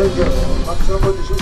Bak sana böyle şey